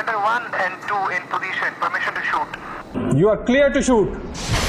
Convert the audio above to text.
Commander 1 and 2 in position. Permission to shoot. You are clear to shoot.